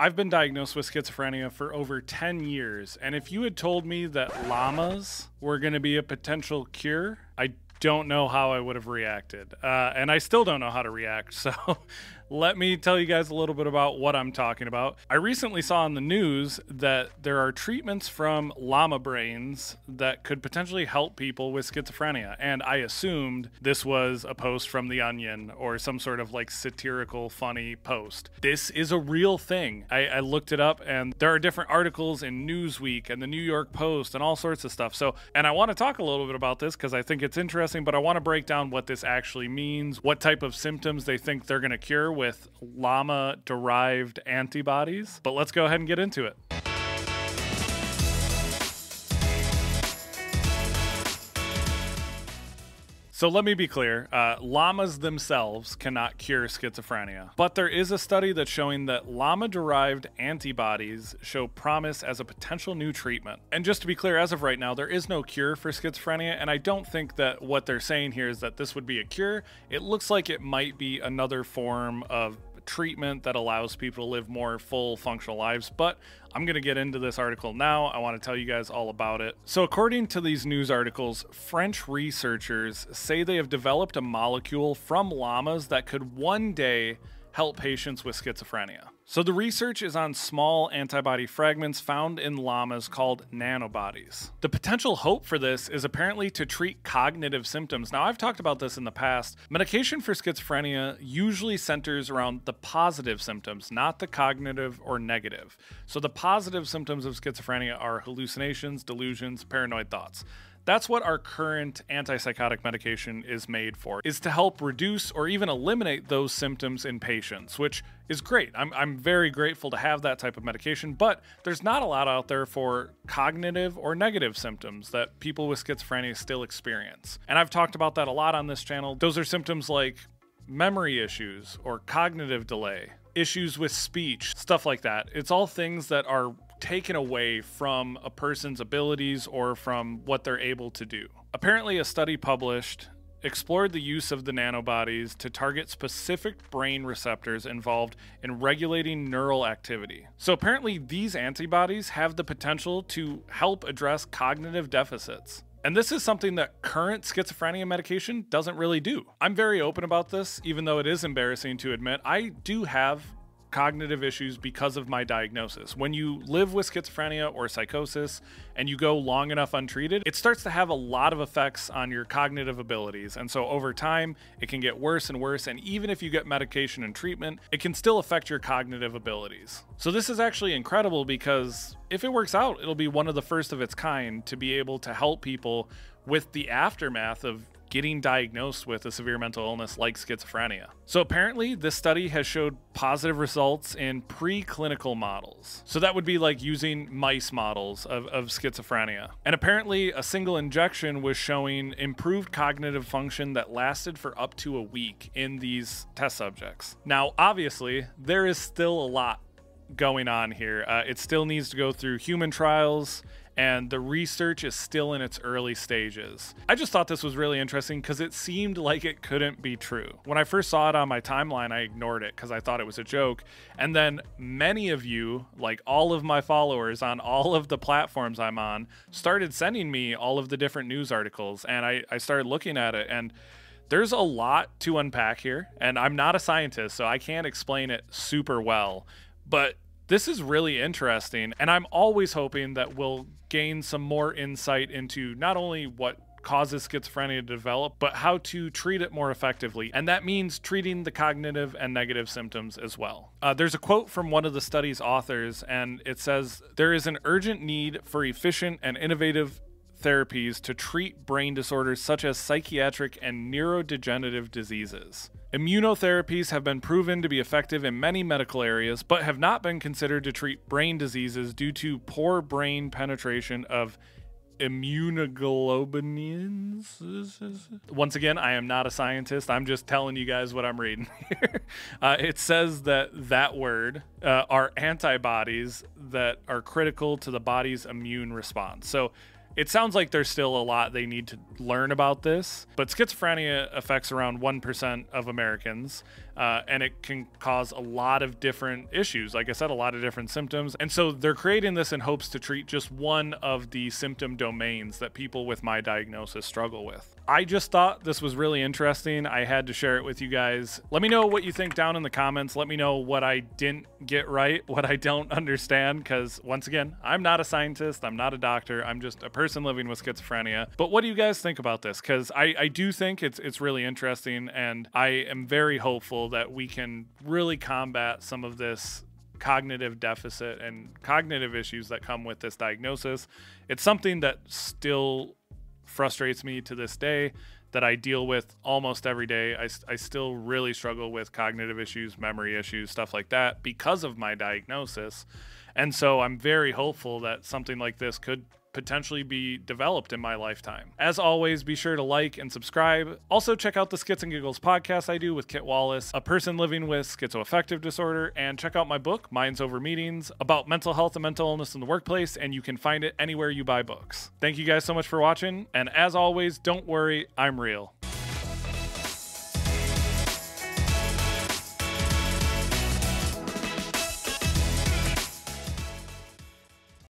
I've been diagnosed with schizophrenia for over 10 years, and if you had told me that llamas were going to be a potential cure, I don't know how I would have reacted. Uh, and I still don't know how to react. So let me tell you guys a little bit about what I'm talking about. I recently saw on the news that there are treatments from llama brains that could potentially help people with schizophrenia. And I assumed this was a post from The Onion or some sort of like satirical, funny post. This is a real thing. I, I looked it up and there are different articles in Newsweek and the New York Post and all sorts of stuff. So, and I want to talk a little bit about this because I think it's interesting, but I want to break down what this actually means, what type of symptoms they think they're going to cure with llama derived antibodies. But let's go ahead and get into it. So let me be clear uh, llamas themselves cannot cure schizophrenia, but there is a study that's showing that llama derived antibodies show promise as a potential new treatment. And just to be clear, as of right now, there is no cure for schizophrenia, and I don't think that what they're saying here is that this would be a cure. It looks like it might be another form of treatment that allows people to live more full functional lives. But I'm going to get into this article now. I want to tell you guys all about it. So, according to these news articles, French researchers say they have developed a molecule from llamas that could one day help patients with schizophrenia. So the research is on small antibody fragments found in llamas called nanobodies. The potential hope for this is apparently to treat cognitive symptoms. Now, I've talked about this in the past. Medication for schizophrenia usually centers around the positive symptoms, not the cognitive or negative. So the positive symptoms of schizophrenia are hallucinations, delusions, paranoid thoughts. That's what our current antipsychotic medication is made for, is to help reduce or even eliminate those symptoms in patients, which is great. I'm, I'm very grateful to have that type of medication, but there's not a lot out there for cognitive or negative symptoms that people with schizophrenia still experience. And I've talked about that a lot on this channel. Those are symptoms like memory issues or cognitive delay, issues with speech, stuff like that. It's all things that are taken away from a person's abilities or from what they're able to do. Apparently, a study published explored the use of the nanobodies to target specific brain receptors involved in regulating neural activity. So, apparently, these antibodies have the potential to help address cognitive deficits. And this is something that current schizophrenia medication doesn't really do. I'm very open about this, even though it is embarrassing to admit. I do have cognitive issues because of my diagnosis. When you live with schizophrenia or psychosis and you go long enough untreated, it starts to have a lot of effects on your cognitive abilities. And so over time, it can get worse and worse. And even if you get medication and treatment, it can still affect your cognitive abilities. So this is actually incredible because if it works out, it'll be one of the first of its kind to be able to help people with the aftermath of getting diagnosed with a severe mental illness like schizophrenia. So apparently, this study has showed positive results in preclinical models. So that would be like using mice models of, of schizophrenia. And apparently, a single injection was showing improved cognitive function that lasted for up to a week in these test subjects. Now, obviously, there is still a lot going on here. Uh, it still needs to go through human trials and the research is still in its early stages. I just thought this was really interesting because it seemed like it couldn't be true. When I first saw it on my timeline, I ignored it because I thought it was a joke. And then many of you, like all of my followers on all of the platforms I'm on, started sending me all of the different news articles. And I, I started looking at it and there's a lot to unpack here. And I'm not a scientist, so I can't explain it super well. But this is really interesting, and I'm always hoping that we'll gain some more insight into not only what causes schizophrenia to develop, but how to treat it more effectively. And that means treating the cognitive and negative symptoms as well. Uh, there's a quote from one of the study's authors, and it says There is an urgent need for efficient and innovative therapies to treat brain disorders such as psychiatric and neurodegenerative diseases. Immunotherapies have been proven to be effective in many medical areas, but have not been considered to treat brain diseases due to poor brain penetration of immunoglobulins. Once again, I am not a scientist. I'm just telling you guys what I'm reading here. Uh, it says that that word uh, are antibodies that are critical to the body's immune response. So it sounds like there's still a lot they need to learn about this, but schizophrenia affects around 1% of Americans. uh, and it can cause a lot of different issues. Like I said, a lot of different symptoms. And so they're creating this in hopes to treat just one of the symptom domains that people with my diagnosis struggle with. I just thought this was really interesting. I had to share it with you guys. Let me know what you think down in the comments. Let me know what I didn't get right, what I don't understand, because once again, I'm not a scientist, I'm not a doctor, I'm just a person living with schizophrenia. But what do you guys think about this? Because I, I do think it's it's really interesting, and I am very hopeful that we can really combat some of this cognitive deficit and cognitive issues that come with this diagnosis. It's something that still frustrates me to this day that I deal with almost every day. I, I still really struggle with cognitive issues, memory issues, stuff like that because of my diagnosis. And so I'm very hopeful that something like this could potentially be developed in my lifetime. As always, be sure to like and subscribe. Also, check out the Skits and Giggles podcast I do with Kit Wallace, a person living with schizoaffective disorder, and check out my book, Minds Over Meetings, about mental health and mental illness in the workplace, and you can find it anywhere you buy books. Thank you guys so much for watching, and as always, don't worry, I'm real.